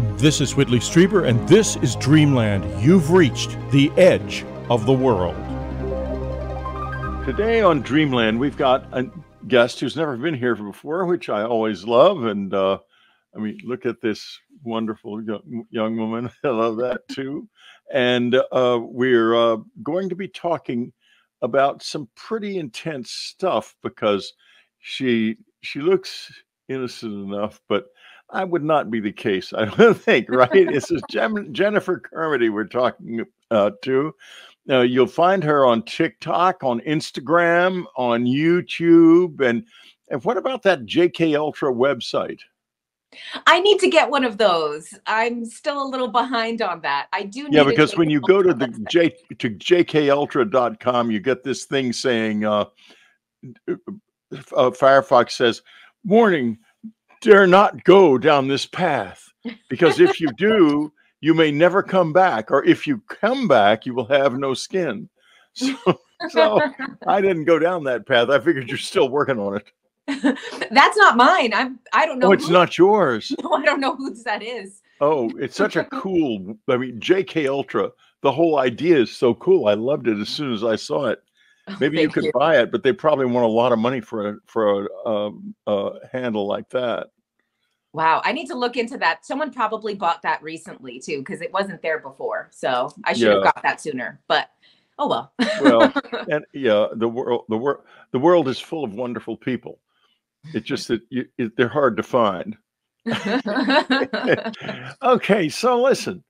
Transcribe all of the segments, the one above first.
This is Whitley Strieber, and this is Dreamland. You've reached the edge of the world. Today on Dreamland, we've got a guest who's never been here before, which I always love. And uh, I mean, look at this wonderful young, woman. I love that too. And uh, we're uh, going to be talking about some pretty intense stuff because she she looks innocent enough, but I would not be the case. I don't think, right? this is Jennifer Carmody we're talking uh, to. Uh, you'll find her on TikTok, on Instagram, on YouTube, and and what about that JK Ultra website? I need to get one of those. I'm still a little behind on that. I do. yeah, because when you go to the J to jkultra.com, you get this thing saying, uh, uh, Firefox says, "Warning: Dare not go down this path, because if you do, you may never come back, or if you come back, you will have no skin." So, so I didn't go down that path. I figured you're still working on it. That's not mine. I'm. I don't oh, know. Oh, it's who, not yours. No, I don't know whose that is. Oh, it's such a cool. I mean, JK Ultra. The whole idea is so cool. I loved it as soon as I saw it. Oh, Maybe you could you. buy it, but they probably want a lot of money for a for a, um, a handle like that. Wow, I need to look into that. Someone probably bought that recently too, because it wasn't there before. So I should yeah. have got that sooner. But oh well. well, and yeah, the world, the world, the world is full of wonderful people. It's just that you, it, they're hard to find. okay, so listen,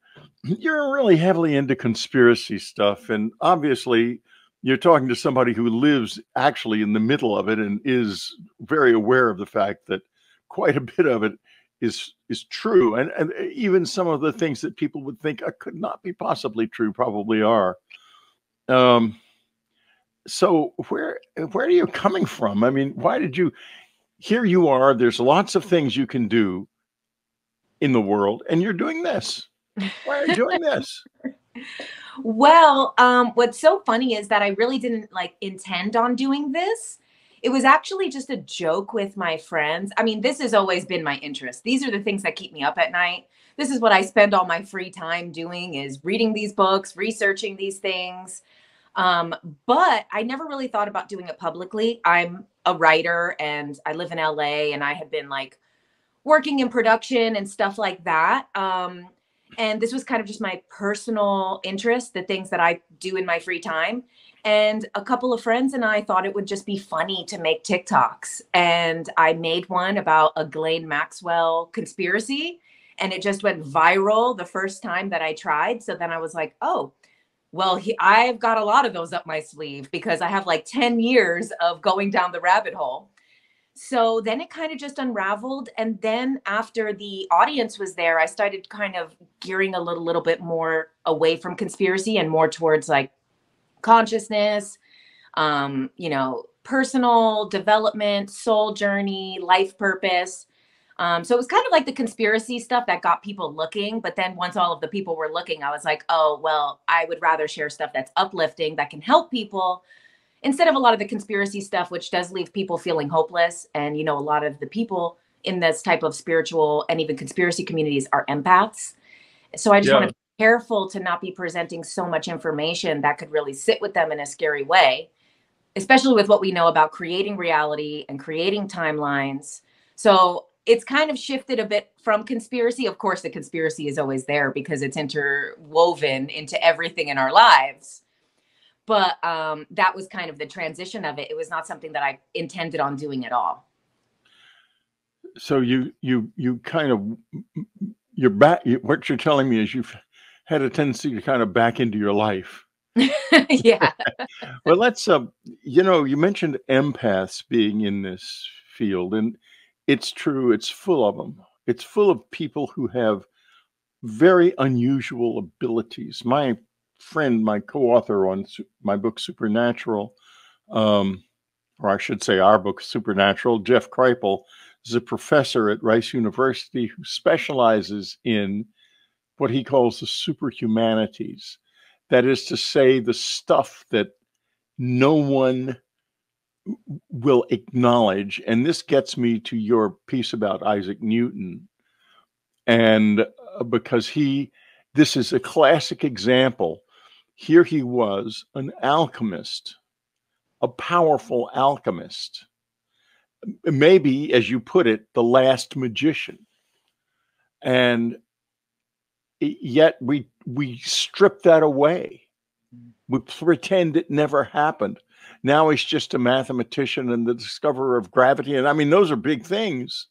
you're really heavily into conspiracy stuff, and obviously, you're talking to somebody who lives actually in the middle of it and is very aware of the fact that quite a bit of it is is true, and and even some of the things that people would think could not be possibly true probably are. Um, so where where are you coming from? I mean, why did you? here you are. There's lots of things you can do in the world, and you're doing this. Why are you doing this? Well, um, what's so funny is that I really didn't like intend on doing this. It was actually just a joke with my friends. I mean, this has always been my interest. These are the things that keep me up at night. This is what I spend all my free time doing is reading these books, researching these things. Um, but I never really thought about doing it publicly. I'm a writer and I live in LA and I had been like working in production and stuff like that. Um, and this was kind of just my personal interest, the things that I do in my free time. And a couple of friends and I thought it would just be funny to make TikToks. And I made one about a Ghislaine Maxwell conspiracy. And it just went viral the first time that I tried. So then I was like, oh, well, he, I've got a lot of those up my sleeve because I have like 10 years of going down the rabbit hole. So then it kind of just unraveled. And then after the audience was there, I started kind of gearing a little, little bit more away from conspiracy and more towards like consciousness, um, you know, personal development, soul journey, life purpose. Um, so it was kind of like the conspiracy stuff that got people looking. But then once all of the people were looking, I was like, oh, well, I would rather share stuff that's uplifting, that can help people instead of a lot of the conspiracy stuff, which does leave people feeling hopeless. And, you know, a lot of the people in this type of spiritual and even conspiracy communities are empaths. So I just yeah. want to be careful to not be presenting so much information that could really sit with them in a scary way, especially with what we know about creating reality and creating timelines. So it's kind of shifted a bit from conspiracy. Of course, the conspiracy is always there because it's interwoven into everything in our lives. But um, that was kind of the transition of it. It was not something that I intended on doing at all. So you you you kind of you're back. What you're telling me is you've had a tendency to kind of back into your life. yeah. well, let's. Uh, you know, you mentioned empaths being in this field, and it's true. It's full of them. It's full of people who have very unusual abilities. My friend, my co-author on my book Supernatural, um, or I should say our book Supernatural, Jeff Kripal, is a professor at Rice University who specializes in what he calls the superhumanities. That is to say, the stuff that no one will acknowledge, and this gets me to your piece about Isaac Newton. And uh, because he, this is a classic example. Here he was, an alchemist, a powerful alchemist. Maybe, as you put it, the last magician. And yet we we strip that away. We pretend it never happened. Now he's just a mathematician and the discoverer of gravity. And I mean, those are big things.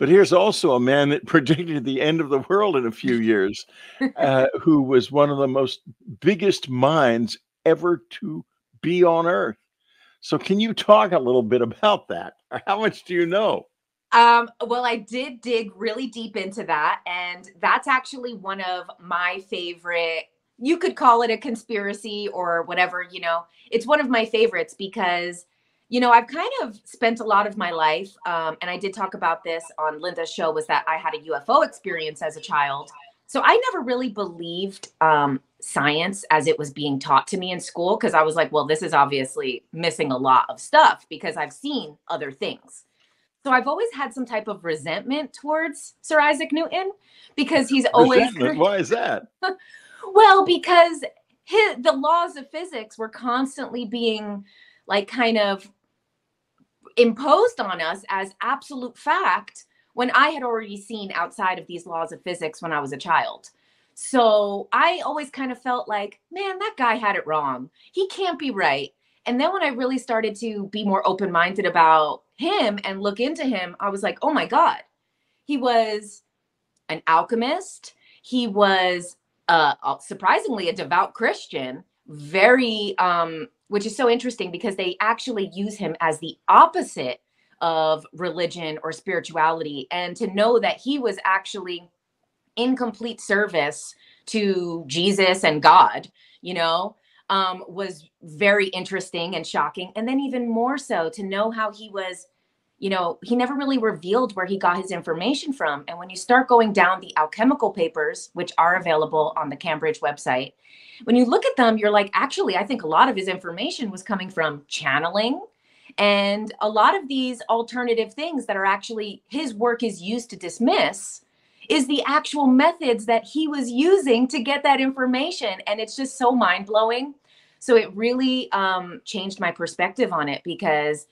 But here's also a man that predicted the end of the world in a few years, uh, who was one of the most biggest minds ever to be on Earth. So, can you talk a little bit about that? How much do you know? Um, well, I did dig really deep into that, and that's actually one of my favorite. You could call it a conspiracy or whatever, you know. It's one of my favorites because you know, I've kind of spent a lot of my life, um, and I did talk about this on Linda's show, was that I had a UFO experience as a child. So I never really believed um, science as it was being taught to me in school because I was like, well, this is obviously missing a lot of stuff because I've seen other things. So I've always had some type of resentment towards Sir Isaac Newton because he's always. Why is that? well, because his, the laws of physics were constantly being like kind of imposed on us as absolute fact when I had already seen outside of these laws of physics when I was a child. So I always kind of felt like, man, that guy had it wrong. He can't be right. And then when I really started to be more open minded about him and look into him, I was like, oh my God, he was an alchemist. He was uh, surprisingly a devout Christian, very um, which is so interesting because they actually use him as the opposite of religion or spirituality. And to know that he was actually in complete service to Jesus and God, you know, um, was very interesting and shocking. And then, even more so, to know how he was you know, he never really revealed where he got his information from. And when you start going down the alchemical papers, which are available on the Cambridge website, when you look at them, you're like, actually, I think a lot of his information was coming from channeling and a lot of these alternative things that are actually his work is used to dismiss is the actual methods that he was using to get that information. And it's just so mind blowing. So it really um, changed my perspective on it because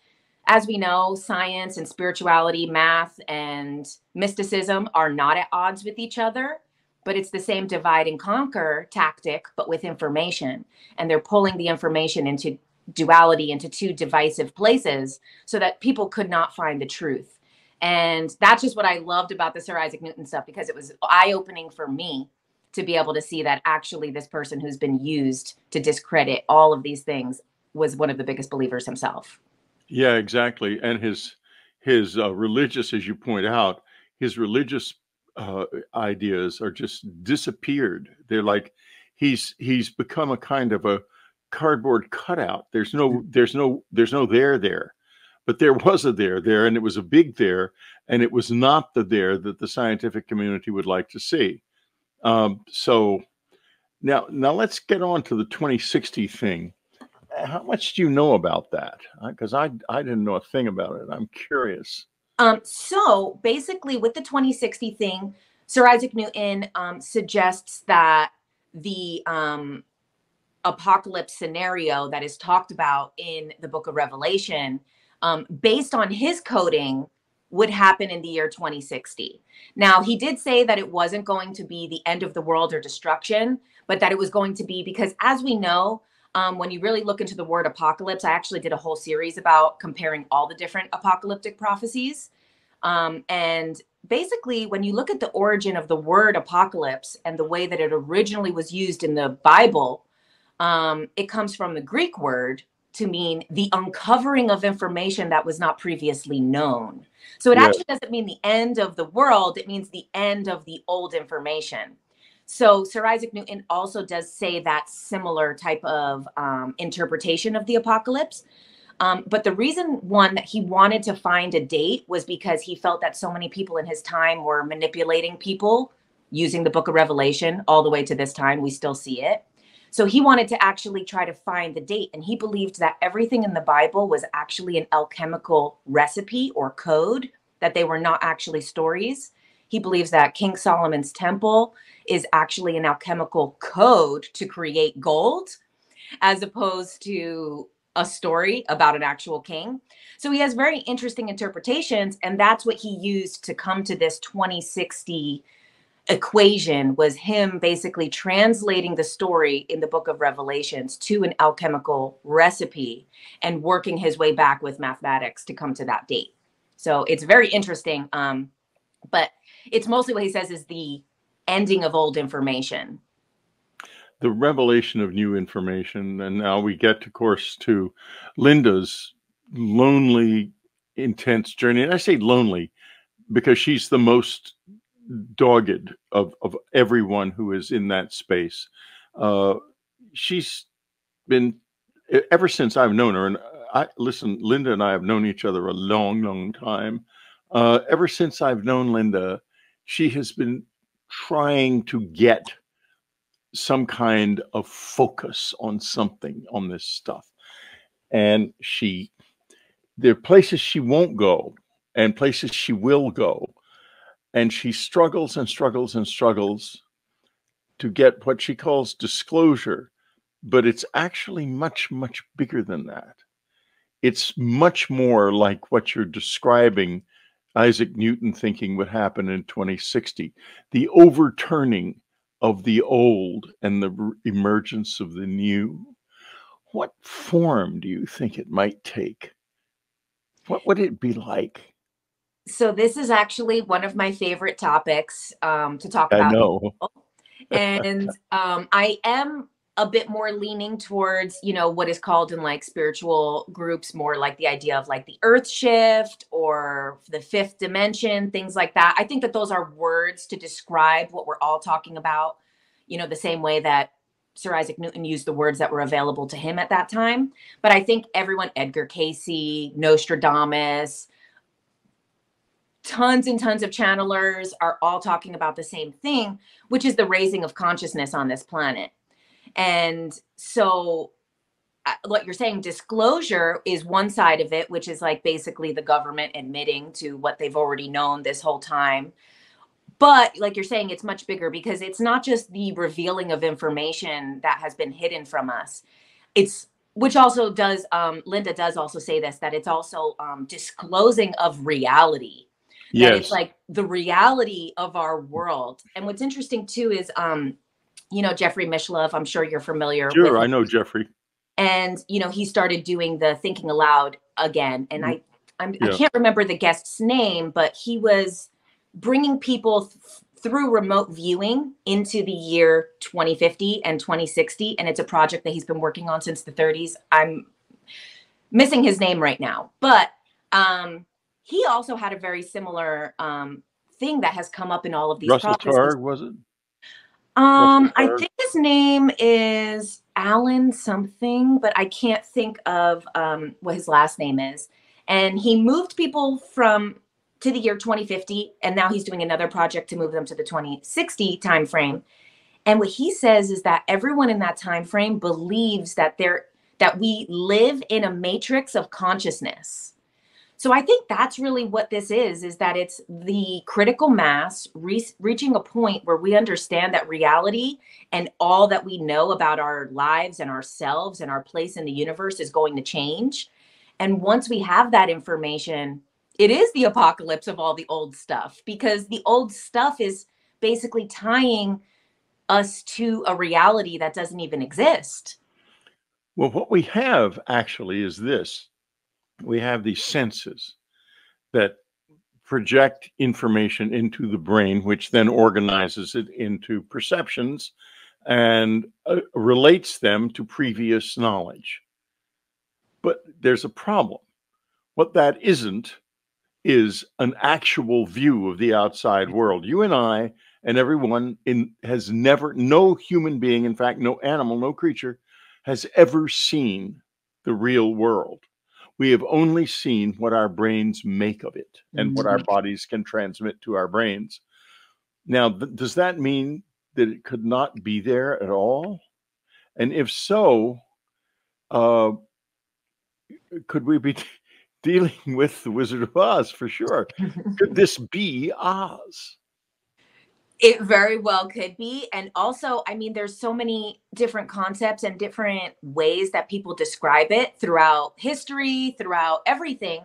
as we know, science and spirituality, math and mysticism are not at odds with each other, but it's the same divide and conquer tactic, but with information. And they're pulling the information into duality into two divisive places so that people could not find the truth. And that's just what I loved about the Sir Isaac Newton stuff because it was eye opening for me to be able to see that actually this person who's been used to discredit all of these things was one of the biggest believers himself. Yeah, exactly. And his his uh, religious, as you point out, his religious uh, ideas are just disappeared. They're like he's he's become a kind of a cardboard cutout. There's no mm. there's no there's no there there, but there was a there there, and it was a big there, and it was not the there that the scientific community would like to see. Um, so now now let's get on to the 2060 thing how much do you know about that? Because I, I didn't know a thing about it. I'm curious. Um, so basically, with the 2060 thing, Sir Isaac Newton um, suggests that the um, apocalypse scenario that is talked about in the book of Revelation, um, based on his coding, would happen in the year 2060. Now, he did say that it wasn't going to be the end of the world or destruction, but that it was going to be because, as we know, um, when you really look into the word apocalypse, I actually did a whole series about comparing all the different apocalyptic prophecies. Um, and basically, when you look at the origin of the word apocalypse and the way that it originally was used in the Bible, um, it comes from the Greek word to mean the uncovering of information that was not previously known. So it actually doesn't mean the end of the world, it means the end of the old information. So Sir Isaac Newton also does say that similar type of um, interpretation of the apocalypse. Um, but the reason one that he wanted to find a date was because he felt that so many people in his time were manipulating people using the book of Revelation all the way to this time. We still see it. So he wanted to actually try to find the date. And he believed that everything in the Bible was actually an alchemical recipe or code, that they were not actually stories He believes that King Solomon's temple is actually an alchemical code to create gold, as opposed to a story about an actual king. So he has very interesting interpretations, and that's what he used to come to this 2060 equation was him basically translating the story in the book of revelations to an alchemical recipe and working his way back with mathematics to come to that date so it's very interesting um, but it's mostly what he says is the ending of old information the revelation of new information and now we get of course to linda's lonely intense journey and i say lonely because she's the most dogged of of everyone who is in that space. Uh, she's been ever since I've known her, and I listen. Linda and I have known each other a long, long time. Uh, ever since I've known Linda, she has been trying to get some kind of focus on something on this stuff, and she there are places she won't go and places she will go and she struggles and struggles and struggles to get what she calls disclosure, but it's actually much, much bigger than that. It's much more like what you're describing Isaac Newton thinking would happen in 2060 the overturning of the old and the emergence of the new. What form do you think it might take? What would it be like? so this is actually one of my favorite topics um, to talk about. I know. and um, I am a bit more leaning towards, you know, what is called in like spiritual groups more like the idea of like the earth shift or the fifth dimension, things like that. I think that those are words to describe what we're all talking about, you know, the same way that Sir Isaac Newton used the words that were available to him at that time. But I think everyone, Edgar Cayce, Nostradamus, tons and tons of channelers are all talking about the same thing, which is the raising of consciousness on this planet. And so, uh, what you're saying, disclosure is one side of it, which is like basically the government admitting to what they've already known this whole time. But like you're saying, it's much bigger because it's not just the revealing of information that has been hidden from us. It's which also does um, linda does also say this that it's also um, disclosing of reality yes. that it's like the reality of our world. And what's interesting too is, um, you know, Jeffrey Mishlove, I'm sure you're familiar. Sure, with I know Jeffrey. And you know, he started doing the Thinking Allowed again, and mm-hmm. I, I'm, yeah. I can't remember the guest's name, but he was bringing people th- through remote viewing into the year 2050 and 2060, and it's a project that he's been working on since the 30s. I'm missing his name right now, but um, he also had a very similar um, thing that has come up in all of these Russell Targ, was it? Um, I think his name is Alan something, but I can't think of um, what his last name is. And he moved people from to the year 2050, and now he's doing another project to move them to the 2060 timeframe. And what he says is that everyone in that time frame believes that there that we live in a matrix of consciousness so I think that's really what this is is that it's the critical mass re- reaching a point where we understand that reality and all that we know about our lives and ourselves and our place in the universe is going to change. And once we have that information, it is the apocalypse of all the old stuff because the old stuff is basically tying us to a reality that doesn't even exist. Well, what we have actually is this we have these senses that project information into the brain, which then organizes it into perceptions and uh, relates them to previous knowledge. But there's a problem. What that isn't is an actual view of the outside world. You and I and everyone in has never no human being, in fact, no animal, no creature has ever seen the real world we have only seen what our brains make of it and what our mm-hmm. bodies can transmit to our brains. Now, th- does that mean that it could not be there at all? And if so, uh, could we be dealing with the Wizard of Oz for sure? could this be Oz? It very well could be. And also, I mean, there's so many different concepts and different ways that people describe it throughout history, throughout everything.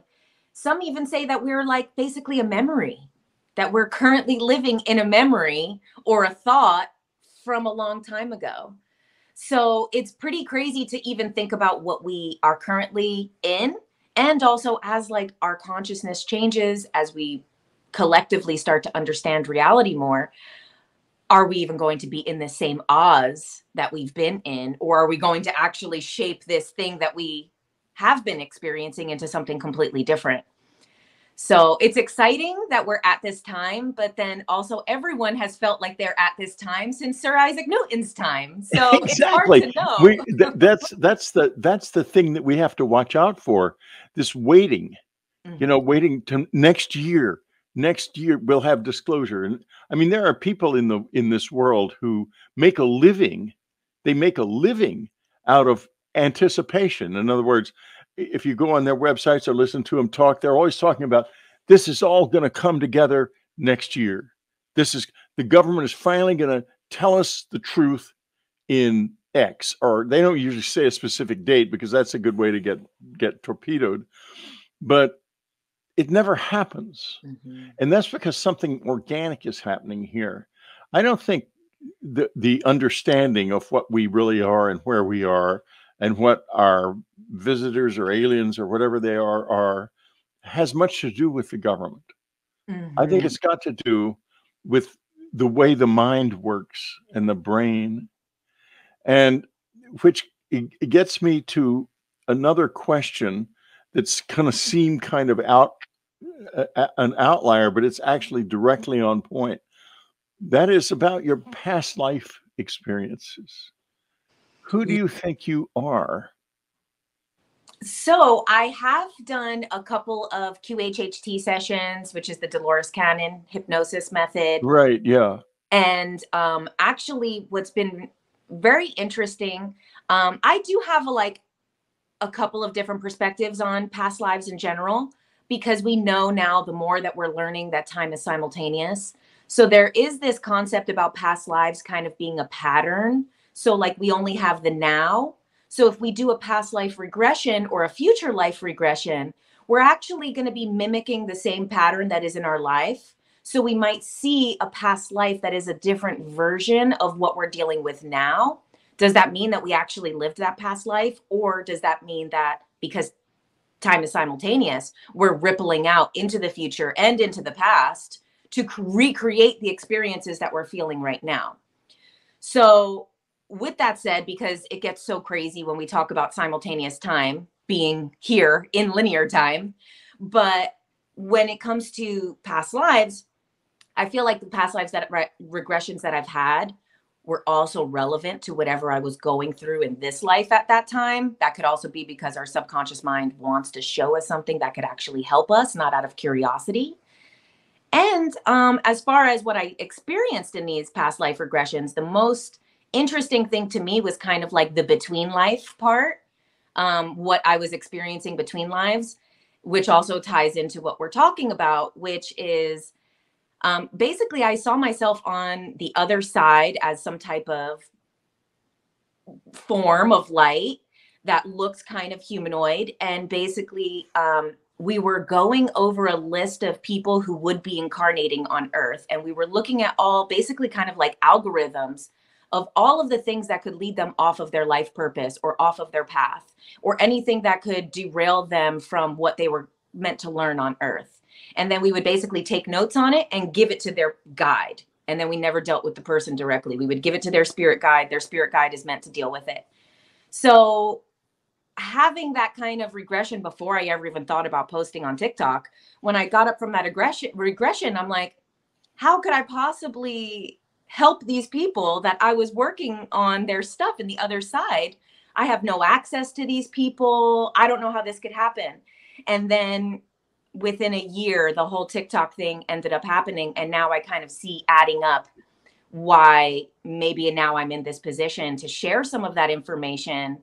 Some even say that we're like basically a memory, that we're currently living in a memory or a thought from a long time ago. So it's pretty crazy to even think about what we are currently in. And also, as like our consciousness changes, as we collectively start to understand reality more, are we even going to be in the same Oz that we've been in? Or are we going to actually shape this thing that we have been experiencing into something completely different? So it's exciting that we're at this time, but then also everyone has felt like they're at this time since Sir Isaac Newton's time. So exactly. it's hard to know. we, th- that's that's the that's the thing that we have to watch out for. This waiting, mm-hmm. you know, waiting to next year. Next year we'll have disclosure, and I mean there are people in the in this world who make a living. They make a living out of anticipation. In other words, if you go on their websites or listen to them talk, they're always talking about this is all going to come together next year. This is the government is finally going to tell us the truth in X, or they don't usually say a specific date because that's a good way to get get torpedoed. But it never happens, mm-hmm. and that's because something organic is happening here. I don't think the the understanding of what we really are and where we are and what our visitors or aliens or whatever they are are has much to do with the government. Mm-hmm. I think mm-hmm. it's got to do with the way the mind works and the brain, and which it gets me to another question that's kind of seem kind of out uh, an outlier, but it's actually directly on point. That is about your past life experiences. Who do you think you are? So I have done a couple of QHHT sessions, which is the Dolores Cannon hypnosis method. Right. Yeah. And um, actually, what's been very interesting, um, I do have a, like a couple of different perspectives on past lives in general, because we know now the more that we're learning that time is simultaneous. So there is this concept about past lives kind of being a pattern. So like we only have the now so if we do a past life regression or a future life regression, we're actually going to be mimicking the same pattern that is in our life. So we might see a past life that is a different version of what we're dealing with now. Does that mean that we actually lived that past life? Or does that mean that because time is simultaneous, we're rippling out into the future and into the past to recreate the experiences that we're feeling right now? So with that said, because it gets so crazy when we talk about simultaneous time being here in linear time, but when it comes to past lives, I feel like the past lives that re- regressions that I've had were also relevant to whatever I was going through in this life at that time. That could also be because our subconscious mind wants to show us something that could actually help us, not out of curiosity. And um, as far as what I experienced in these past life regressions, the most interesting thing to me was kind of like the between life part, um, what I was experiencing between lives, which also ties into what we're talking about, which is um, basically I saw myself on the other side as some type of form of light that looks kind of humanoid. And basically, um, we were going over a list of people who would be incarnating on Earth. And we were looking at all basically kind of like algorithms of all of the things that could lead them off of their life purpose or off of their path or anything that could derail them from what they were meant to learn on earth. And then we would basically take notes on it and give it to their guide. And then we never dealt with the person directly. We would give it to their spirit guide. Their spirit guide is meant to deal with it. So having that kind of regression before I ever even thought about posting on TikTok, when I got up from that aggression regression, I'm like, how could I possibly help these people that I was working on their stuff in the other side. I have no access to these people. I don't know how this could happen. And then within a year, the whole TikTok thing ended up happening. And now I kind of see adding up why maybe now I'm in this position to share some of that information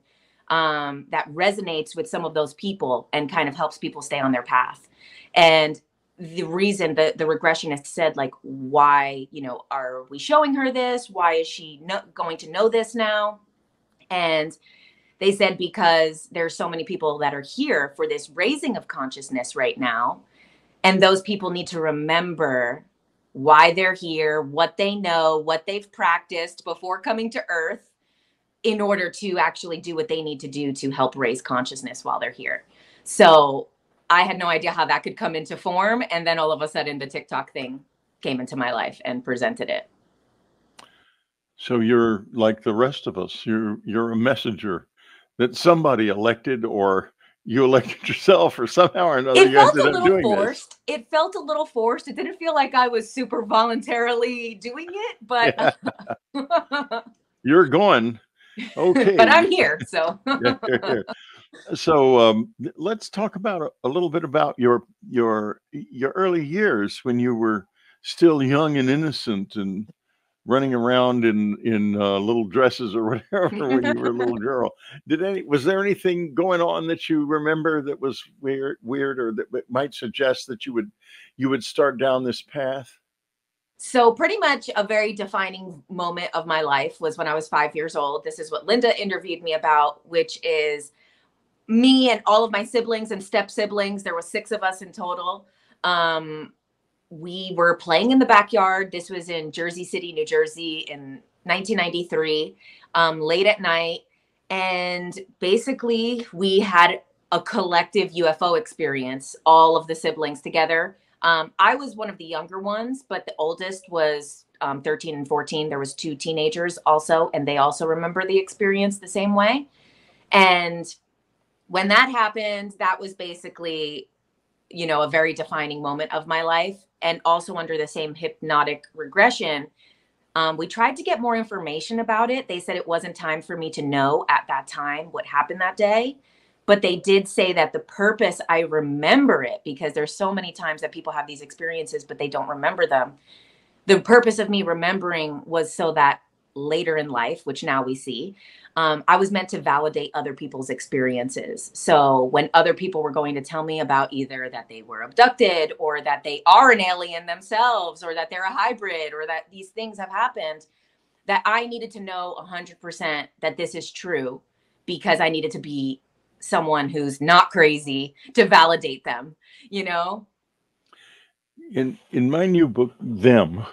um, that resonates with some of those people and kind of helps people stay on their path. And the reason that the regressionist said like why you know are we showing her this why is she going to know this now and they said because there's so many people that are here for this raising of consciousness right now and those people need to remember why they're here what they know what they've practiced before coming to earth in order to actually do what they need to do to help raise consciousness while they're here so I had no idea how that could come into form. And then all of a sudden, the TikTok thing came into my life and presented it. So you're like the rest of us. You're you're a messenger that somebody elected or you elected yourself or somehow or another it you felt a ended up little forced this. it felt a little forced it didn't feel like i was super voluntarily doing it but You're going. Okay. but i'm here so Yeah, yeah, yeah. so um, let's talk about a, a little bit about your your your early years when you were still young and innocent and running around in in uh, little dresses or whatever when you were a little girl. Did any was there anything going on that you remember that was weird weird or that might suggest that you would you would start down this path? So, pretty much a very defining moment of my life was when I was five years old. This is what Linda interviewed me about, which is me and all of my siblings and step siblings. There were six of us in total. Um, we were playing in the backyard. This was in Jersey City, New Jersey in 1993, um, late at night. And basically, we had a collective UFO experience, all of the siblings together. Um, I was one of the younger ones, but the oldest was um, 13 and 14. There was two teenagers also, and they also remember the experience the same way. And when that happened, that was basically, you know, a very defining moment of my life. And also under the same hypnotic regression, um, we tried to get more information about it. They said it wasn't time for me to know at that time what happened that day but they did say that the purpose i remember it because there's so many times that people have these experiences but they don't remember them the purpose of me remembering was so that later in life which now we see um, i was meant to validate other people's experiences. So when other people were going to tell me about either that they were abducted or that they are an alien themselves or that they're a hybrid or that these things have happened that i needed to know 100% that this is true because i needed to be someone who's not crazy to validate them you know? In in my new book, Them,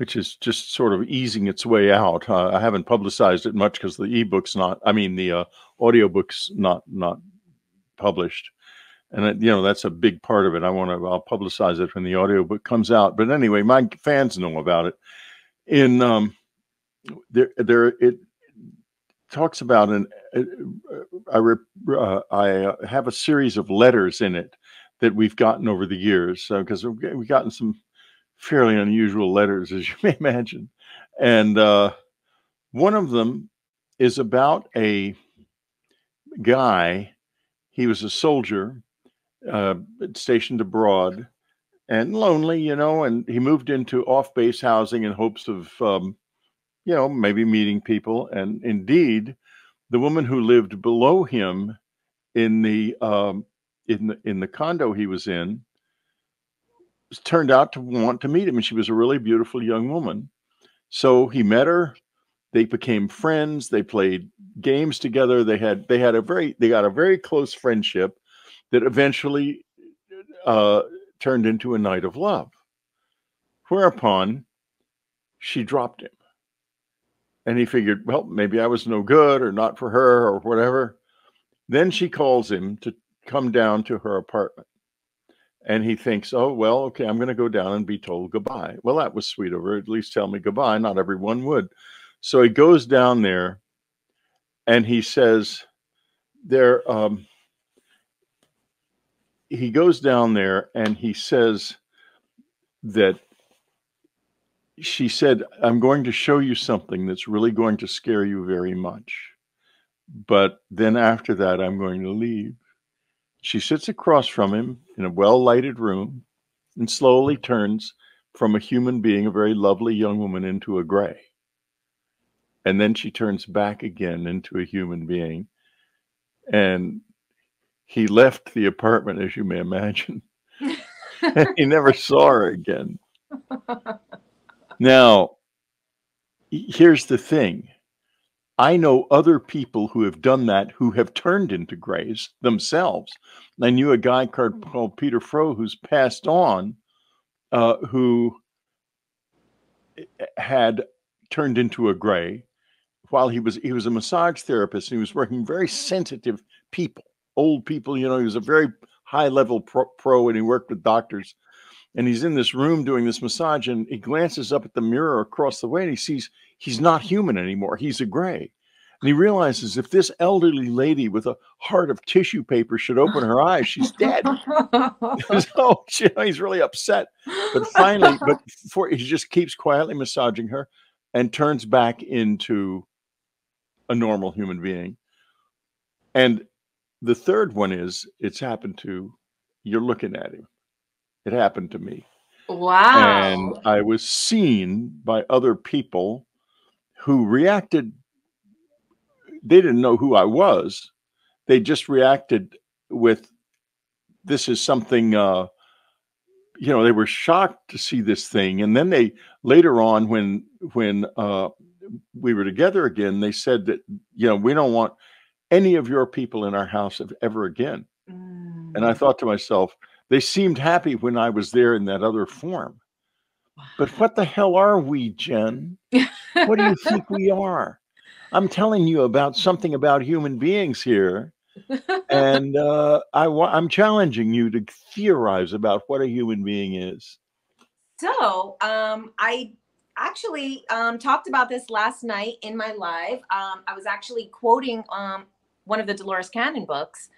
which is just sort of easing its way out. Uh, I haven't publicized it much because the ebook's not. I mean, the uh, audiobook's not not published, and it, you know that's a big part of it. I want to. I'll publicize it when the audiobook comes out. But anyway, my fans know about it. In um, there, there it talks about an. I re- uh, I uh, have a series of letters in it that we've gotten over the years because we've gotten some fairly unusual letters, as you may imagine. And uh, one of them is about a guy. He was a soldier uh, stationed abroad and lonely, you know, and he moved into off base housing in hopes of, um, you know, maybe meeting people. And indeed, the woman who lived below him in the um, in the in the condo he was in turned out to want to meet him and she was a really beautiful young woman. So he met her they became friends they played games together they had they had a very they got a very close friendship that eventually uh, turned into a night of love. Whereupon she dropped him. And he figured well maybe i was no good or not for her or whatever. Then she calls him to come down to her apartment. And he thinks, oh, well, okay, I'm going to go down and be told goodbye. Well, that was sweet of her. At least tell me goodbye. Not everyone would. So he goes down there and he says, there, um, he goes down there and he says that she said, I'm going to show you something that's really going to scare you very much. But then after that, I'm going to leave. She sits across from him in a well lighted room and slowly mm. turns from a human being, a very lovely young woman, into a gray. And then she turns back again into a human being. And he left the apartment, as you may imagine. he never saw her again. Now, here's the thing. I know other people who have done that who have turned into grays themselves. I knew a guy called, hmm. called Peter Froh who's passed on, uh, who eh, eh, had turned into a gray while he was he was a massage therapist and he was working very hmm. sensitive people, old people. You know, he was a very high level pro, pro and he worked with doctors. And he's in this room doing this massage, and he glances up at the mirror across the way, and he sees he's not human anymore. He's a gray. And he realizes if this elderly lady with a heart of tissue paper should open her eyes, she's dead. so you know, he's really upset. But finally, but for, he just keeps quietly massaging her and turns back into a normal human being. And the third one is it's happened to you're looking at him. It happened to me. Wow. And I was seen by other people who reacted. They didn't know who I was. They just reacted with this is something uh you know they were shocked to see this thing and then they later on when when uh we were together again they said that you know we don't want any of your people in our house ever again mm. and i mm. thought to myself they seemed happy when I was there in that other form. But what the hell are we, Jen? What do you think we are? I'm telling you about something about human beings here. and uh, I, I'm challenging you to theorize about what a human being is. So, um, I actually um, talked about this last night in my live. Um, I was actually quoting um, one of the Dolores Cannon books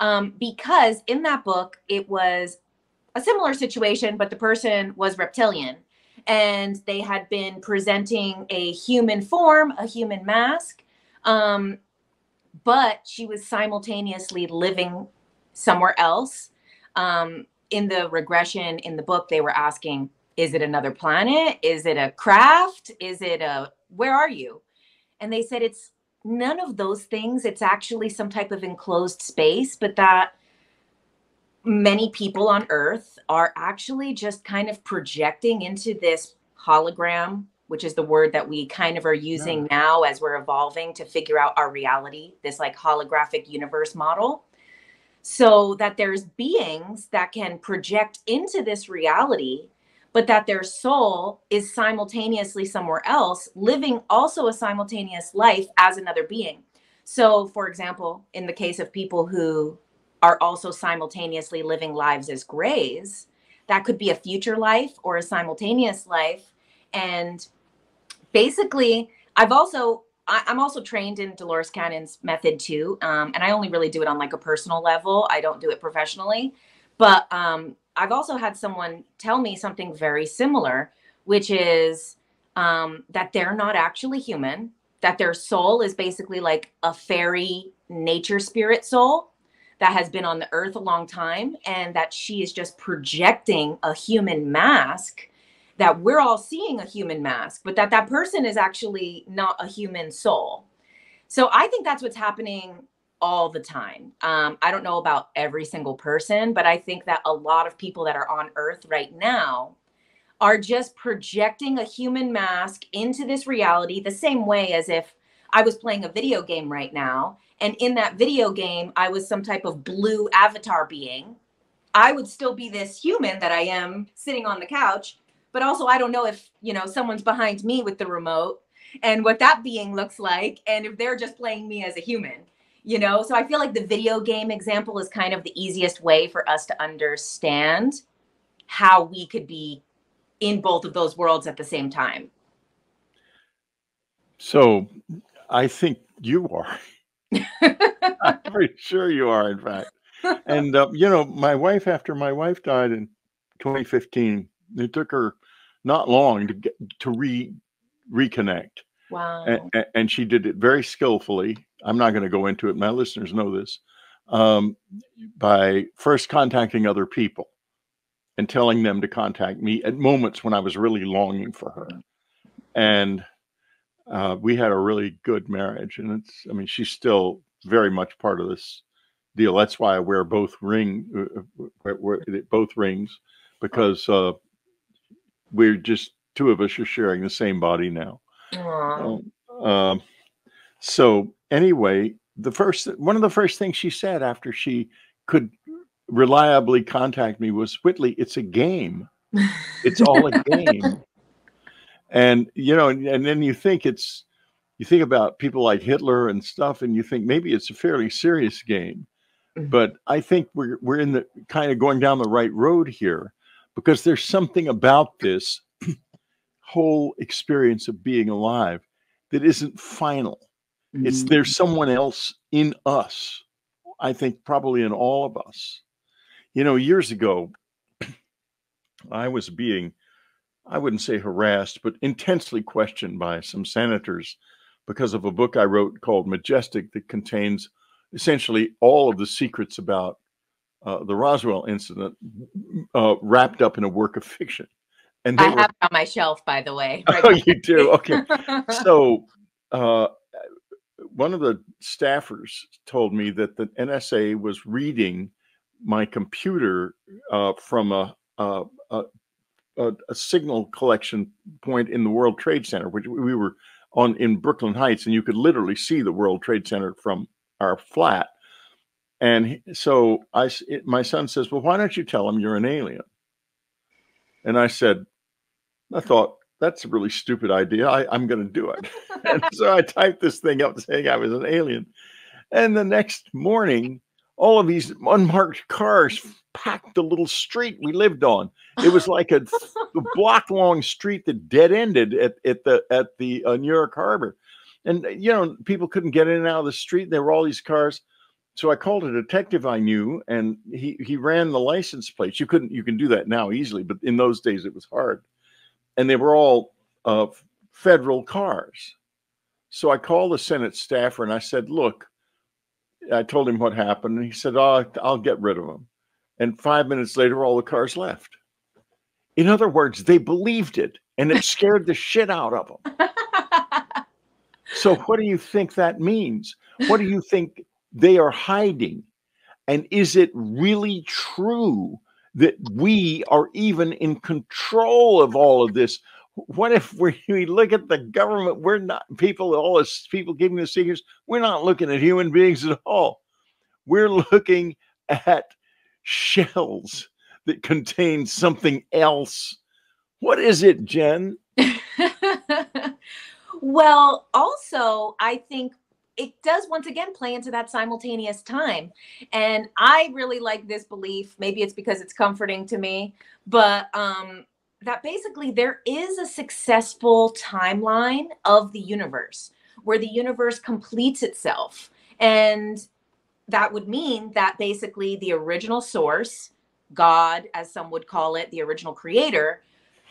um, because in that book it was a similar situation, but the person was reptilian, and they had been presenting a human form, a human mask, um, but she was simultaneously living somewhere else. Um, in the regression in the book, they were asking, "Is it another planet? Is it a craft? Is it a where are you?" And they said it's none of those things. It's actually some type of enclosed space, but that many people on Earth are actually just kind of projecting into this hologram, which is the word that we kind of are using now as we're evolving to figure out our reality, this like holographic universe model. So that there's beings that can project into this reality but that their soul is simultaneously somewhere else, living also a simultaneous life as another being. So, for example, in the case of people who are also simultaneously living lives as grays, that could be a future life or a simultaneous life. And basically, I've also I, am also trained in Dolores Cannon's method too, um, and I only really do it on like a personal level. I don't do it professionally, but um, I've also had someone tell me something very similar, which is um, that they're not actually human, that their soul is basically like a fairy nature spirit soul that has been on the earth a long time, and that she is just projecting a human mask that we're all seeing a human mask, but that that person is actually not a human soul. So I think that's what's happening all the time. Um, I don't know about every single person, but I think that a lot of people that are on earth right now are just projecting a human mask into this reality the same way as if I was playing a video game right now. And in that video game, I was some type of blue avatar being. I would still be this human that I am sitting on the couch, but also I don't know if, you know, someone's behind me with the remote and what that being looks like and if they're just playing me as a human you know so i feel like the video game example is kind of the easiest way for us to understand how we could be in both of those worlds at the same time so i think you are i'm pretty sure you are in fact and uh, you know my wife after my wife died in 2015 it took her not long to get to re reconnect wow and, and she did it very skillfully I'm not going to go into it. My listeners know this. Um, by first contacting other people and telling them to contact me at moments when I was really longing for her. And uh, we had a really good marriage. And it's, I mean, she's still very much part of this deal. That's why I wear both ring, uh, uh wear, both rings. because uh, we're just two of us are sharing the same body now. Um, um, so anyway, the first one of the first things she said after she could reliably contact me was Whitley, it's a game. It's all a game. And you know, and, and then you think it's you think about people like Hitler and stuff, and you think maybe it's a fairly serious game. Mm-hmm. But I think we're we're in the kind of going down the right road here because there's something about this whole experience of being alive that isn't final. Mm-hmm. It's there's someone else in us. I think probably in all of us. You know, years ago, I was being, I wouldn't say harassed, but intensely questioned by some senators because of a book I wrote called Majestic that contains essentially all of the secrets about uh, the Roswell incident uh, wrapped up in a work of fiction. And I were, have it on my shelf, by the way. Right oh, you do? Okay. so uh, one of the staffers told me that the NSA was reading my computer uh, from a, a, a, a, signal collection point in the World Trade Center, which we were on in Brooklyn Heights, and you could literally see the World Trade Center from our flat. And so I, it, my son says, "Well, why don't you tell him you're an alien?" And I said, I thought that's a really stupid idea. I, am going to do it. and so I typed this thing up saying I was an alien. And the next morning, all of these unmarked cars packed the little street we lived on. It was like a, a block long street that dead ended at, at the at the uh, New York Harbor, and you know people couldn't get in and out of the street. There were all these cars. So I called a detective I knew, and he he ran the license plates. You couldn't you can do that now easily, but in those days it was hard, and they were all uh, federal cars. So I called the Senate staffer and I said, "Look." I told him what happened, and he said, "Oh, I'll get rid of them." And five minutes later, all the cars left. In other words, they believed it, and it scared the shit out of them. so, what do you think that means? What do you think they are hiding? And is it really true that we are even in control of all of this? What if we, we look at the government? We're not people, all this people giving the secrets. We're not looking at human beings at all. We're looking at shells that contain something else. What is it, Jen? well, also, I think it does once again play into that simultaneous time. And I really like this belief. Maybe it's because it's comforting to me, but um, that basically there is a successful timeline of the universe where the universe completes itself. And that would mean that basically the original source, God, as some would call it, the original creator,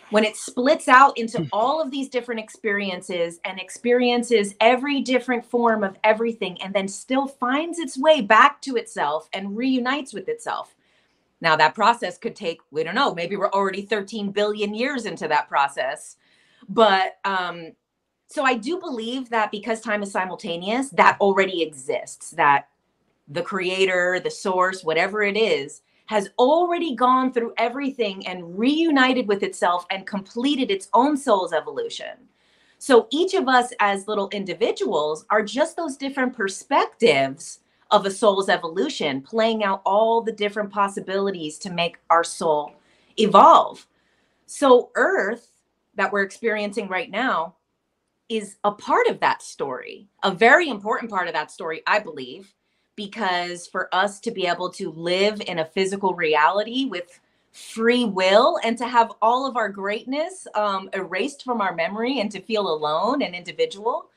when it splits out into hmm. all of these different experiences and experiences every different form of everything and then still finds its way back to itself and reunites with itself. Now, that process could take, we don't know, maybe we're already 13 billion years into that process. But um, so I do believe that because time is simultaneous, that already exists, that the creator, the source, whatever it is, has already gone through everything and reunited with itself and completed its own soul's evolution. So each of us as little individuals are just those different perspectives of a soul's evolution, playing out all the different possibilities to make our soul evolve. So, Earth that we're experiencing right now is a part of that story, a very important part of that story, I believe because for us to be able to live in a physical reality with free will and to have all of our greatness um, erased from our memory and to feel alone and individual.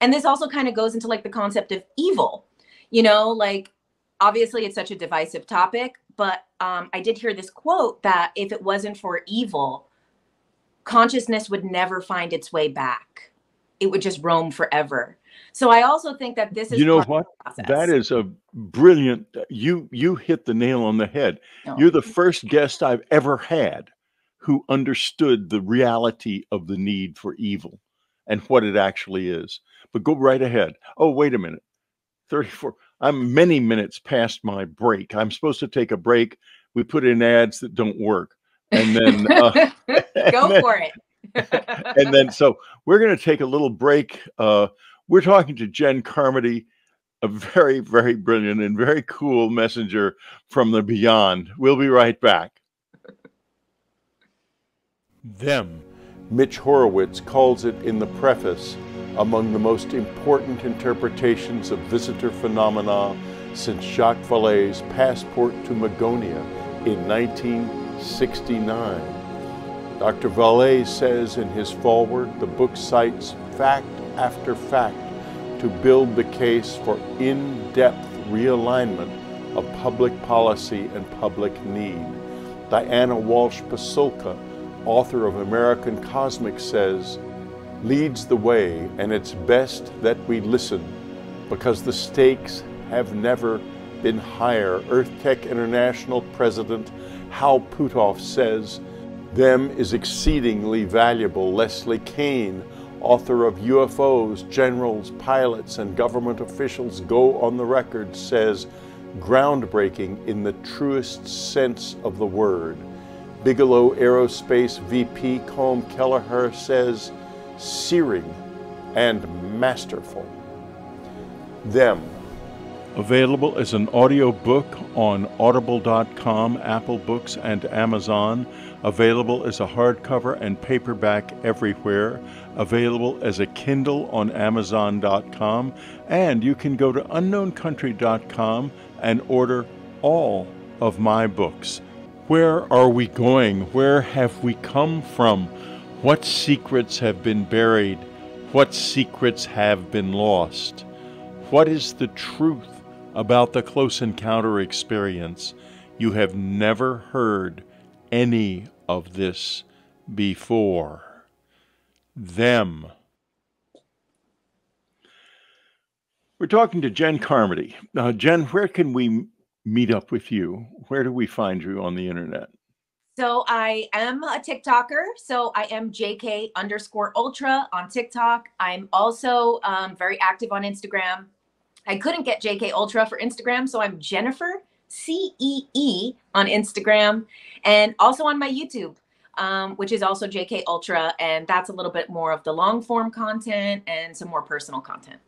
And this also kind of goes into like the concept of evil, you know, like obviously it's such a divisive topic, but um, I did hear this quote that if it wasn't for evil, consciousness would never find its way back. It would just roam forever. So I also think that this is you know what that is a brilliant. You you hit the nail on the head. Oh. You're the first guest I've ever had who understood the reality of the need for evil and what it actually is. But go right ahead. Oh, wait a minute. 34. I'm many minutes past my break. I'm supposed to take a break. We put in ads that don't work. And then uh, go and for it. and then so we're going to take a little break. Uh, we're talking to Jen Carmody, a very, very brilliant and very cool messenger from the beyond. We'll be right back. Them. Mitch Horowitz calls it in the preface among the most important interpretations of visitor phenomena since Jacques Vallée's Passport to Magonia in 1969. Dr. Vallée says in his foreword the book cites fact after fact to build the case for in-depth realignment of public policy and public need. Diana Walsh Pasulka, author of American Cosmic, says, leads the way, and it's best that we listen because the stakes have never been higher. EarthTech International President Hal Puthoff says, them is exceedingly valuable. Leslie Kean, author of UFOs, Generals, Pilots, and Government Officials Go on the Record, says, groundbreaking in the truest sense of the word. Bigelow Aerospace VP Colm Kelleher says, searing and masterful. Them. Available as an audio book on audible.com, Apple Books, and Amazon. Available as a hardcover and paperback everywhere. Available as a Kindle on Amazon.com. And you can go to unknowncountry.com and order all of my books. Where are we going? Where have we come from? What secrets have been buried? What secrets have been lost? What is the truth about the close encounter experience? You have never heard any of this before. Them. We're talking to Jen Carmody. Uh, Jen, where can we meet up with you? Where do we find you on the internet? So I am a TikToker. So I am JK underscore ultra on TikTok. I'm also um, very active on Instagram. I couldn't get JK ultra for Instagram, so I'm Jennifer C E E on Instagram, and also on my YouTube, um, which is also JK ultra, and that's a little bit more of the long form content and some more personal content.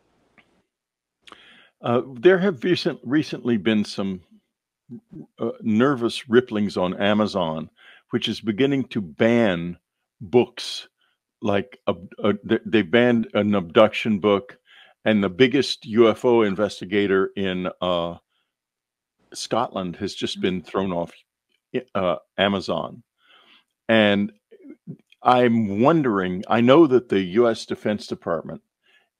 Uh, there have recent, recently been some uh, nervous ripplings on Amazon which is beginning to ban books like a, a, they banned an abduction book and the biggest ufo investigator in uh, scotland has just been thrown off uh, amazon. And i'm wondering i know that the us defense department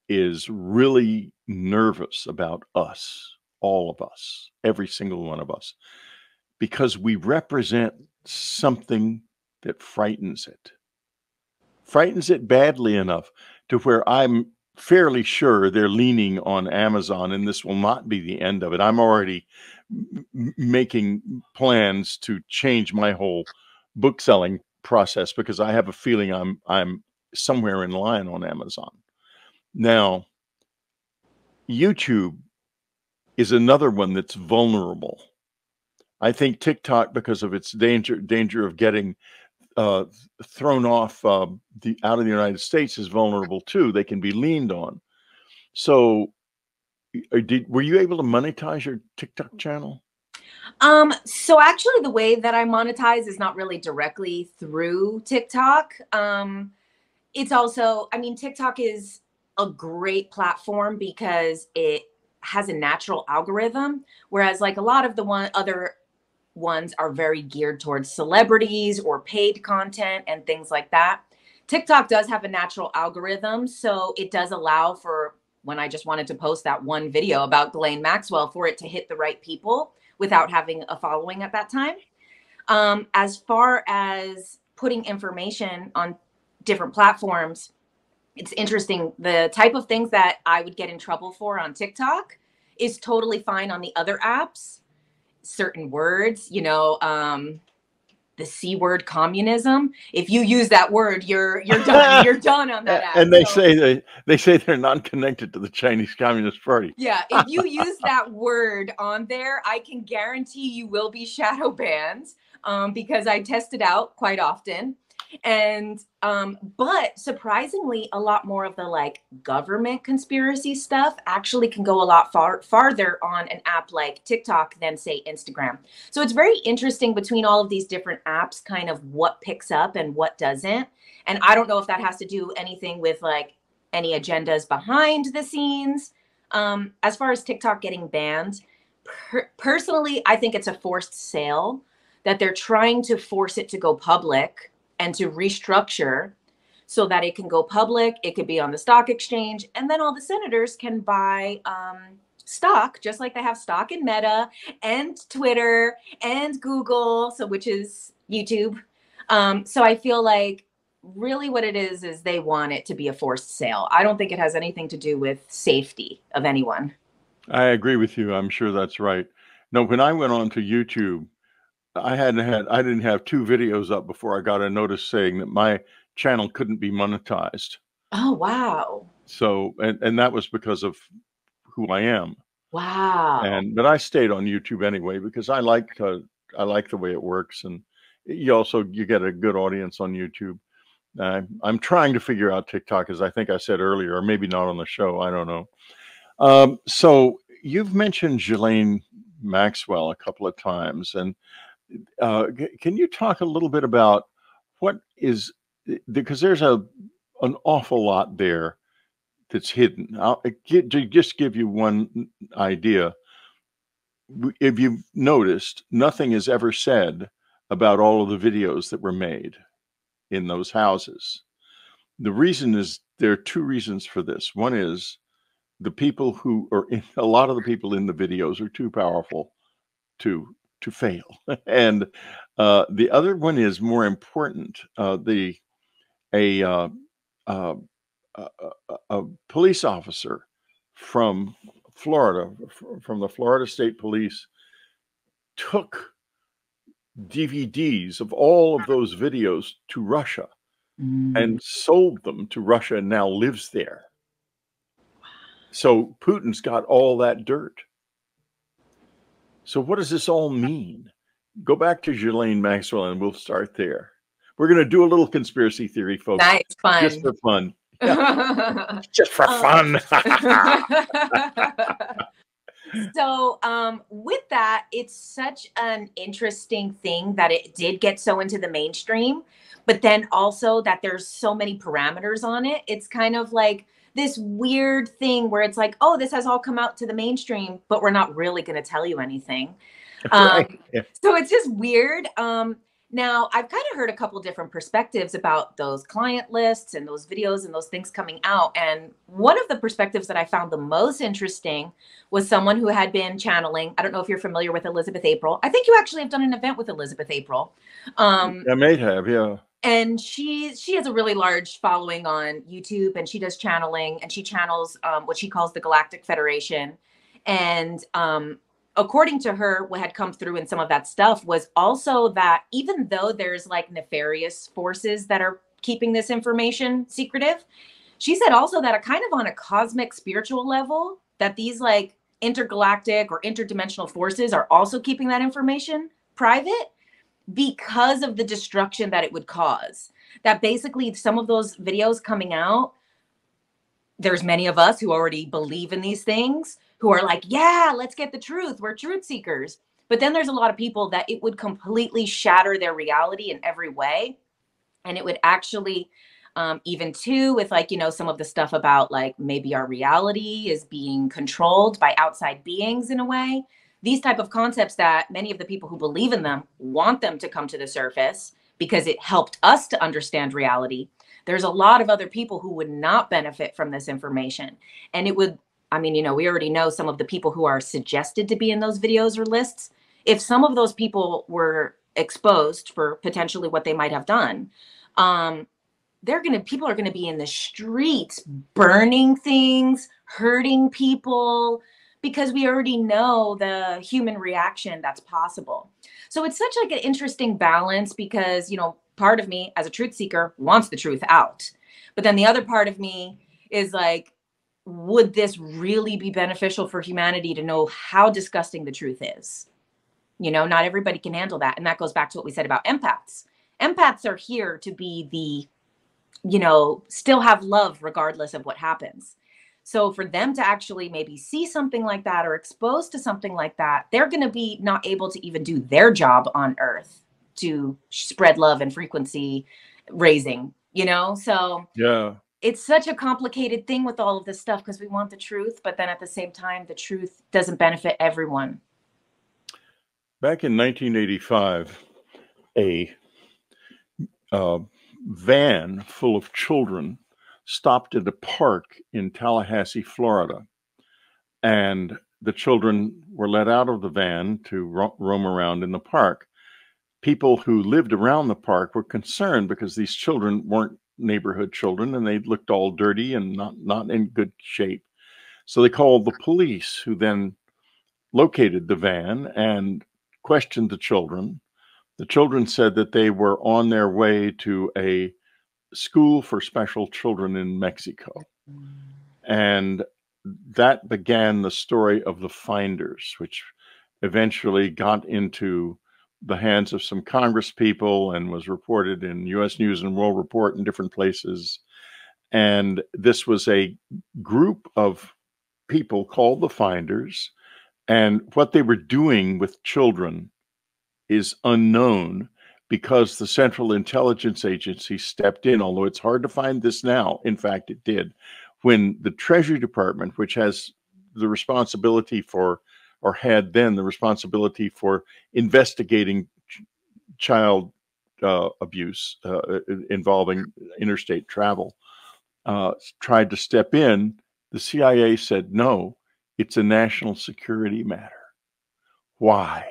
is really nervous about us all of us every single one of us because we represent something that frightens it. Frightens it badly enough to where I'm fairly sure they're leaning on Amazon, and this will not be the end of it. I'm already making plans to change my whole book selling process because I have a feeling I'm I'm somewhere in line on Amazon. Now, YouTube is another one that's vulnerable I think TikTok, because of its danger danger of getting uh, thrown off uh, the out of the United States, is vulnerable too. They can be leaned on. So, uh, did were you able to monetize your TikTok channel? Um, so actually the way that I monetize is not really directly through TikTok. Um, it's also, I mean, TikTok is a great platform because it has a natural algorithm, whereas like a lot of the one other ones are very geared towards celebrities or paid content and things like that. TikTok does have a natural algorithm, so it does allow for when I just wanted to post that one video about Ghislaine Maxwell for it to hit the right people without having a following at that time. Um, as far as putting information on different platforms, it's interesting. The type of things that I would get in trouble for on TikTok is totally fine on the other apps certain words, you know, um, the c word communism if you use that word you're you're done you're done on that app. and they so, say they they say they're not connected to the chinese communist party yeah if you use that word on there i can guarantee you will be shadow banned um, because I test it out quite often. And um, but surprisingly, a lot more of the like government conspiracy stuff actually can go a lot far farther on an app like TikTok than say Instagram. So it's very interesting between all of these different apps, kind of what picks up and what doesn't. And I don't know if that has to do anything with like any agendas behind the scenes. Um, as far as TikTok getting banned, per- personally, I think it's a forced sale that they're trying to force it to go public and to restructure so that it can go public. It could be on the stock exchange, and then all the senators can buy um, stock, just like they have stock in Meta and Twitter and Google, so which is YouTube. Um, so I feel like really what it is is they want it to be a forced sale. I don't think it has anything to do with safety of anyone. I agree with you. I'm sure that's right. No, when I went on to YouTube, I hadn't had I didn't have two videos up before I got a notice saying that my channel couldn't be monetized. Oh wow. So and and that was because of who I am. Wow. And but I stayed on YouTube anyway because I like to I like the way it works and you also you get a good audience on YouTube. I'm I'm trying to figure out TikTok as I think I said earlier, or maybe not on the show. I don't know. Um, so you've mentioned Ghislaine Maxwell a couple of times, and uh, can you talk a little bit about what is because there's a an awful lot there that's hidden. I'll get, to just give you one idea. If you've noticed, nothing is ever said about all of the videos that were made in those houses. The reason is there are two reasons for this. One is the people who are in a lot of the people in the videos are too powerful to to fail. and uh, the other one is more important. Uh, the a, uh, uh a, a police officer from Florida, from the Florida State Police, took DVDs of all of those videos to Russia mm. and sold them to Russia and now lives there. So Putin's got all that dirt. So, what does this all mean? Go back to Ghislaine Maxwell and we'll start there. We're going to do a little conspiracy theory, folks. Nice, fun. Just for fun. Yeah. Just for fun. so um, with that it's such an interesting thing that it did get so into the mainstream but then also that there's so many parameters on it it's kind of like this weird thing where it's like, oh, this has all come out to the mainstream, but we're not really going to tell you anything. Um, yeah. So it's just weird. Um, now, I've kind of heard a couple different perspectives about those client lists and those videos and those things coming out. And one of the perspectives that I found the most interesting was someone who had been channeling. I don't know if you're familiar with Elizabeth April. I think you actually have done an event with Elizabeth April. Um, I may have, yeah and she she has a really large following on YouTube, and she does channeling, and she channels um, what she calls the Galactic Federation. And um, according to her, what had come through in some of that stuff was also that even though there's like nefarious forces that are keeping this information secretive, she said also that a kind of on a cosmic spiritual level, that these like intergalactic or interdimensional forces are also keeping that information private because of the destruction that it would cause. That basically some of those videos coming out, there's many of us who already believe in these things who are like, yeah, let's get the truth. We're truth seekers. But then there's a lot of people that it would completely shatter their reality in every way. And it would actually, um, even too, with like, you know, some of the stuff about like maybe our reality is being controlled by outside beings in a way these type of concepts that many of the people who believe in them want them to come to the surface because it helped us to understand reality. There's a lot of other people who would not benefit from this information. And it would i mean you know we already know some of the people who are suggested to be in those videos or lists. If some of those people were exposed for potentially what they might have done um they're gonna people are gonna be in the streets burning things hurting people because we already know the human reaction that's possible. So it's such like an interesting balance because, you know, part of me as a truth seeker wants the truth out. But then the other part of me is like would this really be beneficial for humanity to know how disgusting the truth is? You know, not everybody can handle that. And that goes back to what we said about empaths. Empaths are here to be the, you know, still have love regardless of what happens. So for them to actually maybe see something like that or exposed to something like that, they're going to be not able to even do their job on earth to spread love and frequency raising, you know? So Yeah. it's such a complicated thing with all of this stuff because we want the truth, but then at the same time, the truth doesn't benefit everyone. Back in 1985, a uh, van full of children stopped at a park in Tallahassee, Florida. And the children were let out of the van to ro- roam around in the park. People who lived around the park were concerned because these children weren't neighborhood children and they looked all dirty and not, not in good shape. So they called the police, who then located the van and questioned the children. The children said that they were on their way to a school for special children in Mexico. Mm. And that began the story of the finders, which eventually got into the hands of some Congress people and was reported in US News and World Report in different places. And this was a group of people called the finders. And what they were doing with children is unknown because the Central Intelligence Agency stepped in, although it's hard to find this now. In fact, it did. When the Treasury Department, which has the responsibility for, or had then the responsibility for investigating ch- child uh, abuse uh, involving interstate travel, uh, tried to step in, the CIA said, no, it's a national security matter. Why?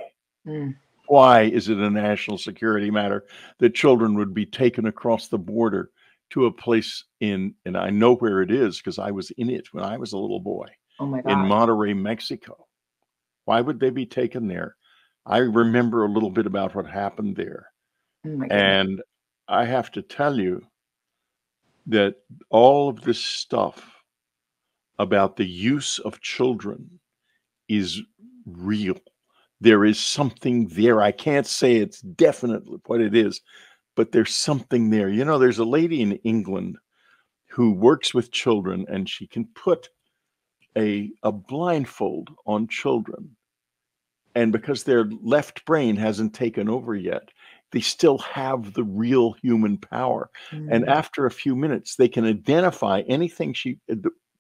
Mm. Why is it a national security matter that children would be taken across the border to a place in, and I know where it is because I was in it when I was a little boy Oh in Monterrey, Mexico. Why would they be taken there? I remember a little bit about what happened there. Oh. And I have to tell you that all of this stuff about the use of children is real. There is something there. I can't say it's definitely what it is, but there's something there. You know, there's a lady in England who works with children and she can put a, a blindfold on children. And because their left brain hasn't taken over yet, they still have the real human power. And Mm. after a few minutes, they can identify anything she uh,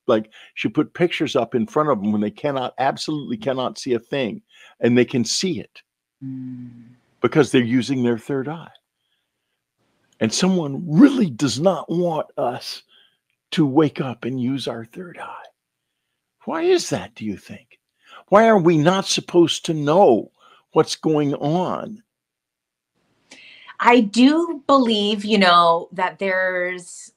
like. She put pictures up in front of them when they cannot, absolutely cannot see a thing, and they can see it Mm. because they're using their third eye. And someone really does not want us to wake up and use our third eye. Why is that, do you think? Why are we not supposed to know what's going on? I do believe, you know, that there's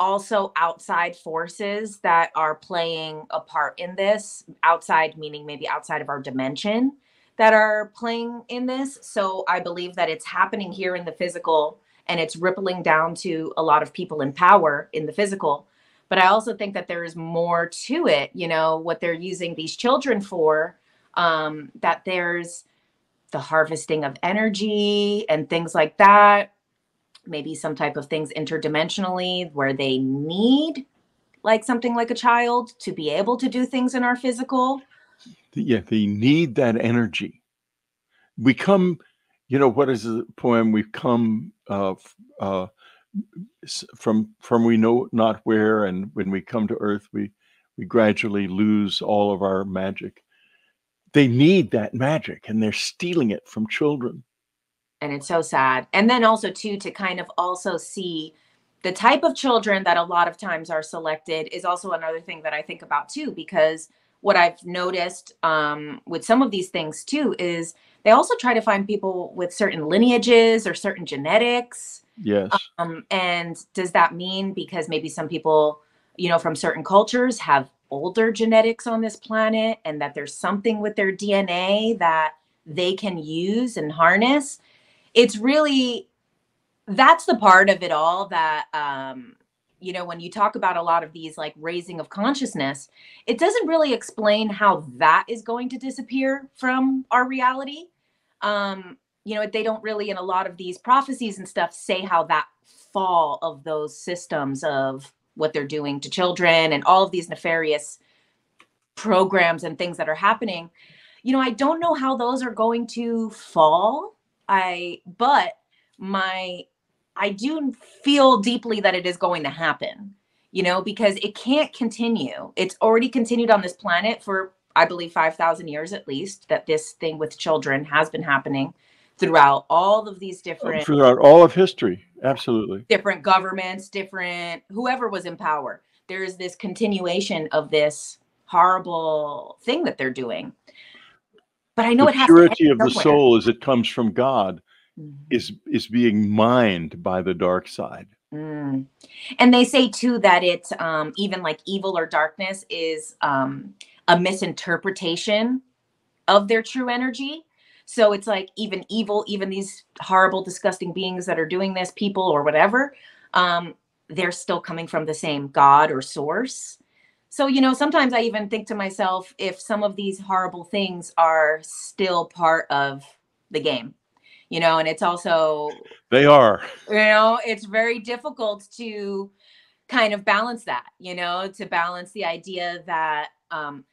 also outside forces that are playing a part in this. Outside, meaning maybe outside of our dimension, that are playing in this. So I believe that it's happening here in the physical and it's rippling down to a lot of people in power in the physical. But I also think that there is more to it, you know, what they're using these children for, um, that there's the harvesting of energy and things like that. Maybe some type of things interdimensionally where they need like something like a child to be able to do things in our physical. Yeah, they need that energy. We come, you know, what is the poem? We've come uh, uh, from from we know not where, and when we come to Earth, we we gradually lose all of our magic. They need that magic, and they're stealing it from children. And it's so sad. And then also too to kind of also see the type of children that a lot of times are selected is also another thing that i think about too because what i've noticed um, with some of these things too is they also try to find people with certain lineages or certain genetics. Yes, um, and does that mean because maybe some people you know from certain cultures have older genetics on this planet and that there's something with their dna that they can use and harness it's really that's the part of it all that um you know, when you talk about a lot of these like raising of consciousness, it doesn't really explain how that is going to disappear from our reality. Um, you know, they don't really in a lot of these prophecies and stuff say how that fall of those systems of what they're doing to children and all of these nefarious programs and things that are happening. You know, I don't know how those are going to fall. I but my I do feel deeply that it is going to happen, you know, because it can't continue. It's already continued on this planet for, I believe, 5,000 years at least, that this thing with children has been happening throughout all of these different. Throughout all of history. Absolutely. Different governments, different, whoever was in power. There is this continuation of this horrible thing that they're doing. But I know the it has purity of the soul as it comes from God mm. is is being mined by the dark side. Mm. And they say too that it's um, even like evil or darkness is um, a misinterpretation of their true energy. So it's like even evil, even these horrible, disgusting beings that are doing this, people or whatever, um, they're still coming from the same God or source. So, you know, sometimes I even think to myself if some of these horrible things are still part of the game you know, and it's also they are. You know, it's very difficult to kind of balance that, you know, to balance the idea that um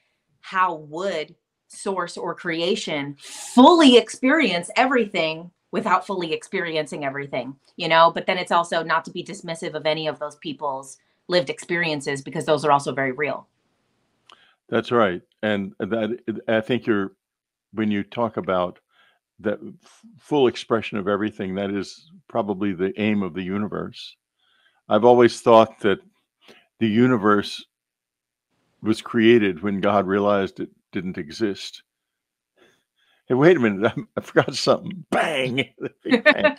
how would source or creation fully experience everything without fully experiencing everything, you know, but then it's also not to be dismissive of any of those people's lived experiences because those are also very real. That's right. And that I think you're when you talk about that full expression of everything that is probably the aim of the universe. I've always thought that the universe was created when god realized it didn't exist. Hey wait a minute i, forgot something. Bang!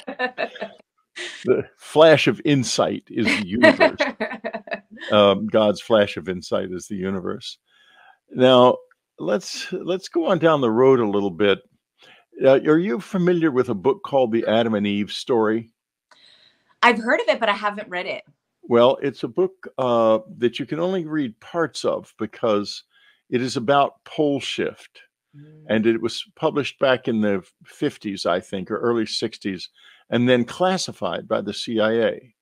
The flash of insight is the universe um, god's flash of insight is the universe now let's let's go on down the road a little bit uh, are you familiar with a book called The Adam and Eve Story? I've heard of it, but I haven't read it. Well, it's a book uh, that you can only read parts of because it is about pole shift. Mm. And it was published back in the 50s, I think, or early 60s, and then classified by the CIA.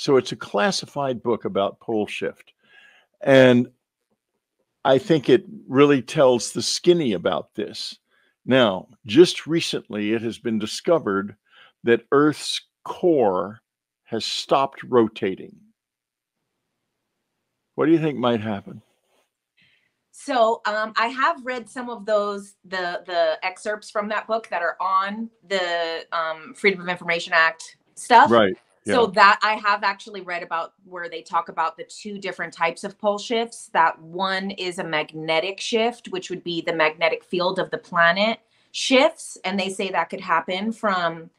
So it's a classified book about pole shift. And I think it really tells the skinny about this. Now, just recently, it has been discovered that Earth's core has stopped rotating. What do you think might happen? So um, I have read some of those the the excerpts from that book that are on the um, Freedom of Information Act stuff. Right. Yeah. So that I have actually read about where they talk about the two different types of pole shifts. That one is a magnetic shift, which would be the magnetic field of the planet shifts, and they say that could happen from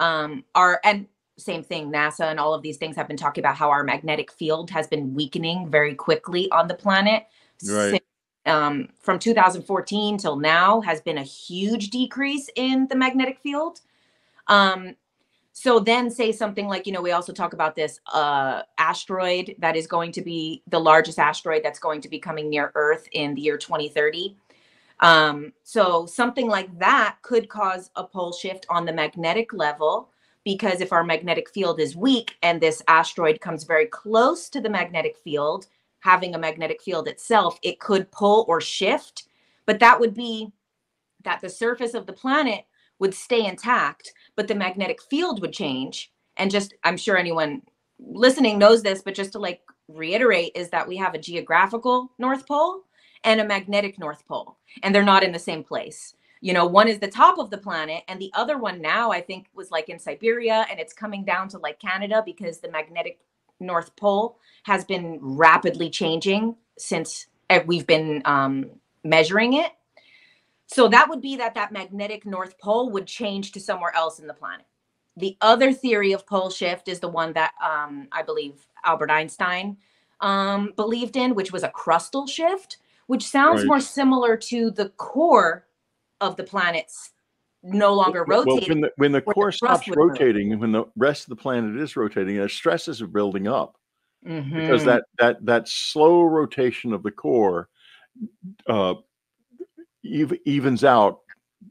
um, our and same thing. NASA and all of these things have been talking about how our magnetic field has been weakening very quickly on the planet. Right. Since, um, from 2014 till now has been a huge decrease in the magnetic field. Um, so then say something like you know we also talk about this uh, asteroid that is going to be the largest asteroid that's going to be coming near earth in the year 2030 um, so something like that could cause a pole shift on the magnetic level because if our magnetic field is weak and this asteroid comes very close to the magnetic field having a magnetic field itself it could pull or shift. But that would be that the surface of the planet would stay intact but the magnetic field would change. And just, I'm sure anyone listening knows this, but just to like reiterate, is that we have a geographical North Pole and a magnetic North Pole, and they're not in the same place. You know, one is the top of the planet, and the other one now I think was like in Siberia, and it's coming down to like Canada because the magnetic North Pole has been rapidly changing since eh, we've been um, measuring it. So that would be that that magnetic North Pole would change to somewhere else in the planet. The other theory of pole shift is the one that um, I believe Albert Einstein um, believed in, which was a crustal shift, which sounds right. more similar to the core of the planet's no longer rotating. Well, when the, when the core the stops rotating and when the rest of the planet is rotating, the stresses are building up. mm-hmm. because that that that slow rotation of the core uh, evens out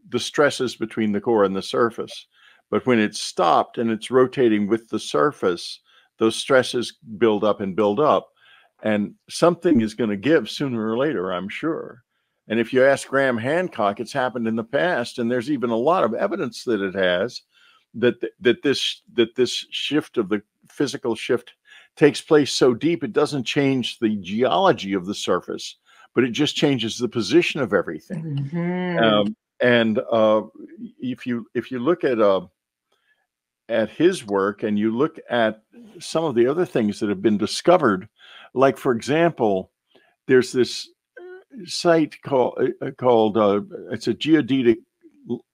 the stresses between the core and the surface. But when it's stopped and it's rotating with the surface, those stresses build up and build up. And something is going to give sooner or later, I'm sure. And if you ask Graham Hancock, it's happened in the past, and there's even a lot of evidence that it has that that this that this shift of the physical shift takes place so deep it doesn't change the geology of the surface, but it just changes the position of everything. Mm-hmm. Um, and uh, if you if you look at uh, at his work and you look at some of the other things that have been discovered, like for example, there's this site called uh, called uh, it's a geodetic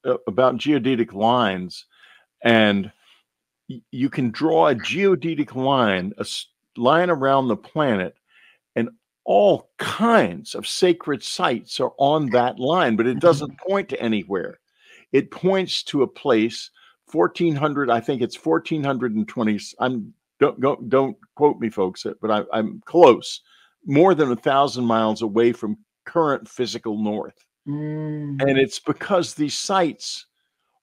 uh, about geodetic lines, and you can draw a geodetic line, a line around the planet, all kinds of sacred sites are on that line, but it doesn't mm-hmm. point to anywhere. It points to a place 1400 i think it's 1420 i'm don't don't, don't quote me folks but I, i'm close more than a thousand miles away from current physical north mm. and it's because these sites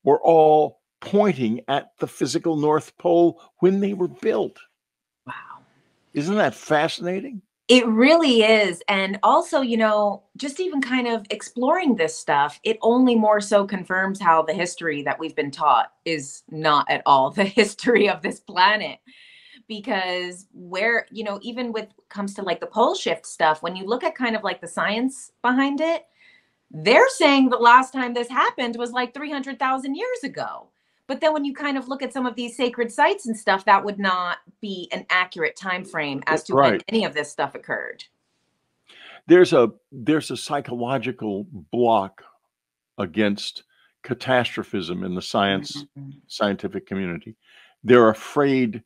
were all pointing at the physical north pole when they were built wow isn't that fascinating it really is. And also, you know, just even kind of exploring this stuff, it only more so confirms how the history that we've been taught is not at all the history of this planet. Because where, you know, even with comes to like the pole shift stuff, when you look at kind of like the science behind it, they're saying the last time this happened was like 300,000 years ago. But then when you kind of look at some of these sacred sites and stuff, that would not be an accurate time frame as to right. when any of this stuff occurred. There's a there's a psychological block against catastrophism in the science mm-hmm. scientific community. They're afraid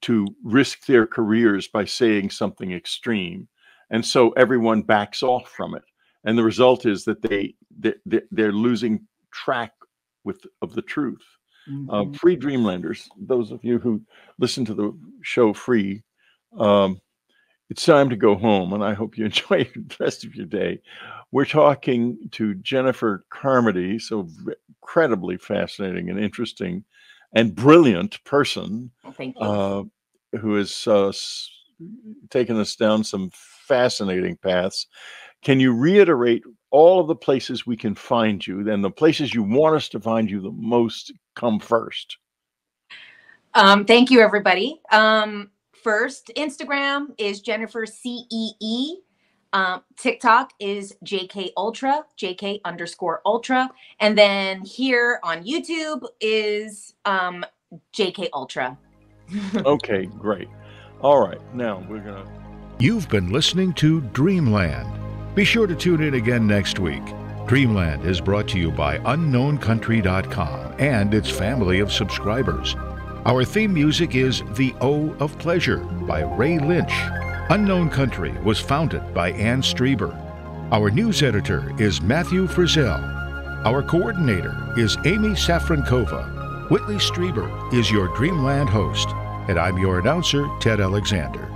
to risk their careers by saying something extreme, and so everyone backs off from it. And the result is that they, they they're losing track with of the truth. Mm-hmm. Uh, free Dreamlanders, those of you who listen to the show free, um, it's time to go home, and I hope you enjoy the rest of your day. We're talking to Jennifer Carmody, so incredibly fascinating and interesting and brilliant person Thank uh, who has uh, taken us down some fascinating paths. Can you reiterate all of the places we can find you, then the places you want us to find you the most come first? Um, thank you, everybody. Um, first, Instagram is Jennifer CEE. Um, TikTok is JK Ultra, JK underscore Ultra. And then here on YouTube is um, JK Ultra. okay, great. All right, now we're going to. You've been listening to Dreamland. Be sure to tune in again next week. Dreamland is brought to you by UnknownCountry.com and its family of subscribers. Our theme music is The O of Pleasure by Ray Lynch. Unknown Country was founded by Anne Strieber. Our news editor is Matthew Frizzell. Our coordinator is Amy Safrankova. Whitley Strieber is your Dreamland host, and I'm your announcer, Ted Alexander.